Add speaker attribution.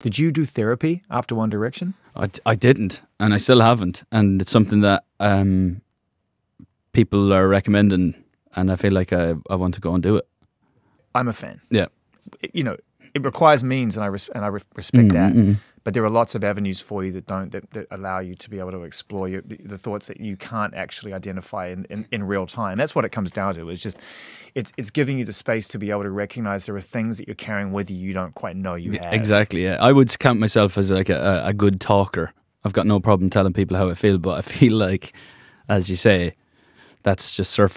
Speaker 1: Did you do therapy after One Direction?
Speaker 2: I, I didn't, and I still haven't, and it's something that um, people are recommending, and I feel like I, I want to go and do it.
Speaker 1: I'm a fan.
Speaker 2: Yeah.
Speaker 1: You know, it requires means, and I res- and I re- respect mm, that. Mm, mm. But there are lots of avenues for you that don't that, that allow you to be able to explore your, the thoughts that you can't actually identify in, in, in real time. That's what it comes down to. It's just it's it's giving you the space to be able to recognize there are things that you're carrying with you you don't quite know you have.
Speaker 2: Exactly. Yeah, I would count myself as like a, a good talker. I've got no problem telling people how I feel, but I feel like, as you say, that's just surface.